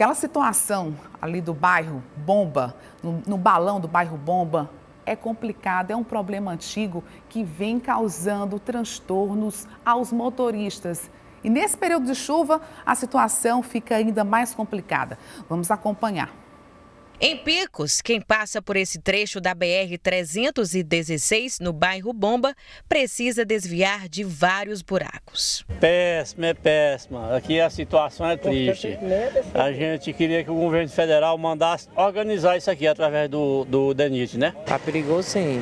Aquela situação ali do bairro Bomba, no, no balão do bairro Bomba, é complicada, é um problema antigo que vem causando transtornos aos motoristas. E nesse período de chuva, a situação fica ainda mais complicada. Vamos acompanhar. Em Picos, quem passa por esse trecho da BR-316, no bairro Bomba, precisa desviar de vários buracos. Péssima, é péssima. Aqui a situação é triste. A gente queria que o governo federal mandasse organizar isso aqui através do, do DENIT, né? Tá perigoso sim.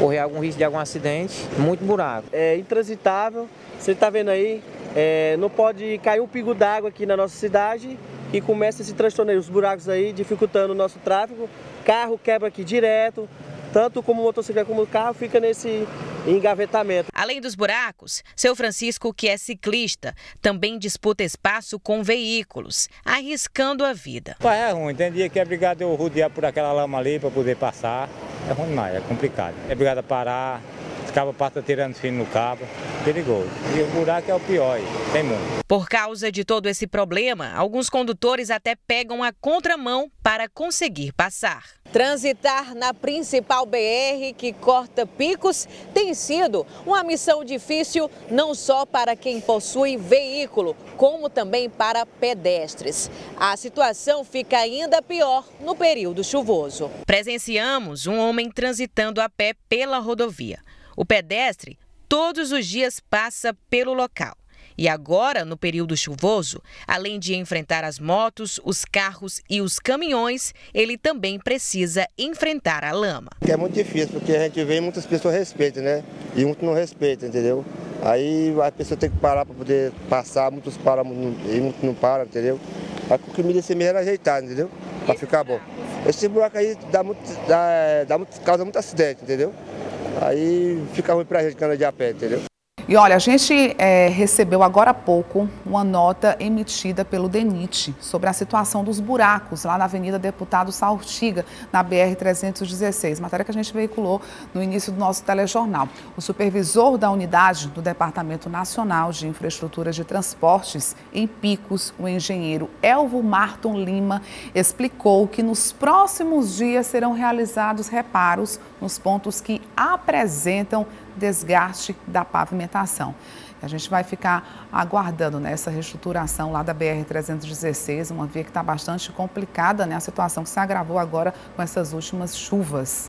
Correr algum risco de algum acidente, muito buraco. É intransitável, você está vendo aí, é, não pode cair um pingo d'água aqui na nossa cidade e começa esse transtorno aí, os buracos aí, dificultando o nosso tráfego. Carro quebra aqui direto, tanto como motocicleta como carro fica nesse engavetamento. Além dos buracos, seu Francisco, que é ciclista, também disputa espaço com veículos, arriscando a vida. É ruim, tem dia que é obrigado eu rodear por aquela lama ali para poder passar. É ruim demais, é complicado. É obrigado a parar, os cabos passam tirando fino no cabo, perigoso. E o buraco é o pior, tem muito. Por causa de todo esse problema, alguns condutores até pegam a contramão para conseguir passar. Transitar na principal BR que corta picos tem sido uma missão difícil não só para quem possui veículo, como também para pedestres. A situação fica ainda pior no período chuvoso. Presenciamos um homem transitando a pé pela rodovia. O pedestre todos os dias passa pelo local. E agora, no período chuvoso, além de enfrentar as motos, os carros e os caminhões, ele também precisa enfrentar a lama. É muito difícil, porque a gente vê muitas pessoas respeitam, né? E muitos não respeitam, entendeu? Aí a pessoa tem que parar para poder passar, muitos param e muitos não param, entendeu? A comida ser melhor ajeitada, entendeu? Para ficar bom. Esse buraco aí dá muito, dá, dá muito, causa muito acidente, entendeu? Aí fica ruim pra gente que anda de a pé, entendeu? E olha, a gente é, recebeu agora há pouco uma nota emitida pelo DENIT sobre a situação dos buracos lá na Avenida Deputado Saltiga, na BR-316, matéria que a gente veiculou no início do nosso telejornal. O supervisor da unidade do Departamento Nacional de Infraestrutura de Transportes em Picos, o engenheiro Elvo Marton Lima, explicou que nos próximos dias serão realizados reparos nos pontos que apresentam desgaste da pavimentação. A gente vai ficar aguardando né, essa reestruturação lá da BR-316, uma via que está bastante complicada, né, a situação que se agravou agora com essas últimas chuvas.